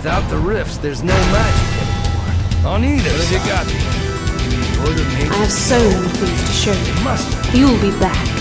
Without the rifts, there's no magic anymore. On either side. you got me? I have so many things to show you. You'll be back.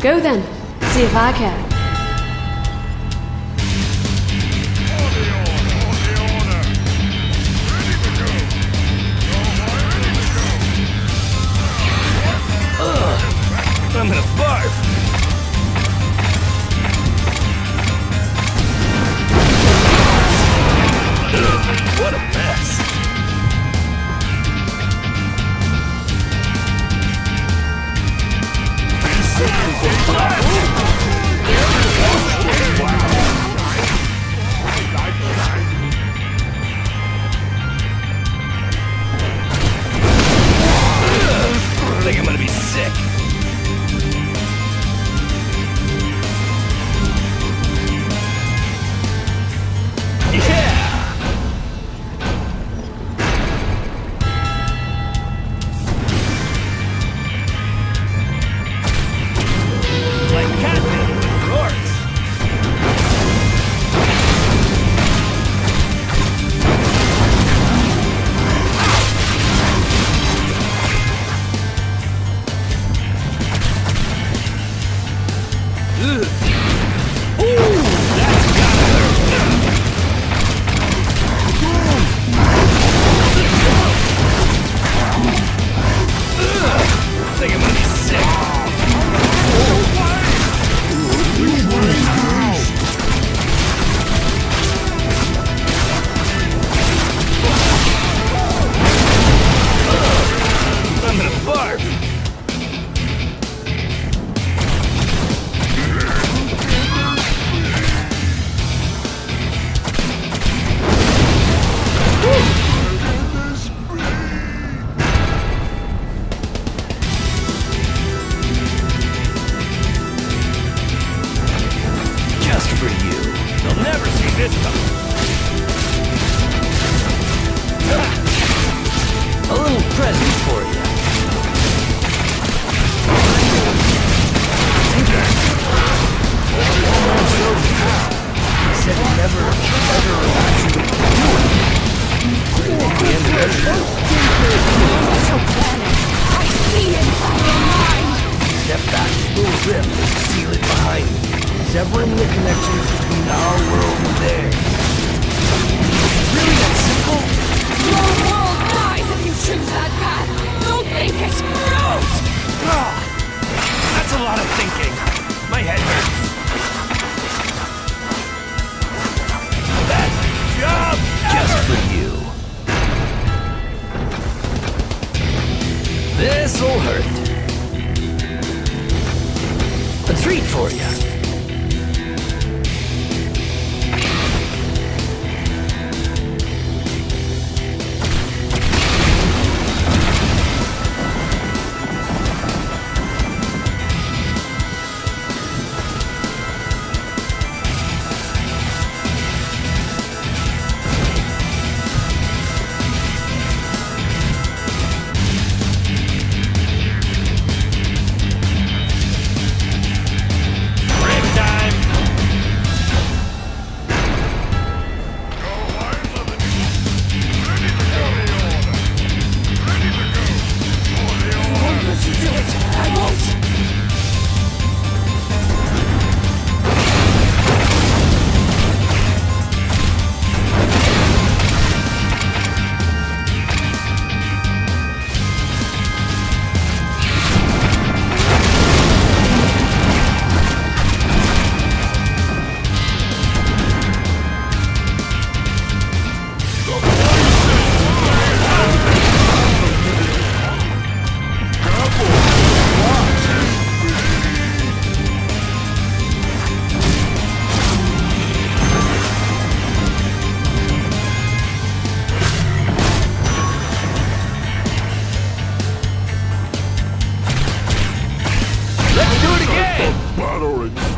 Go then, see if I care. Hurt. A treat for you. orange.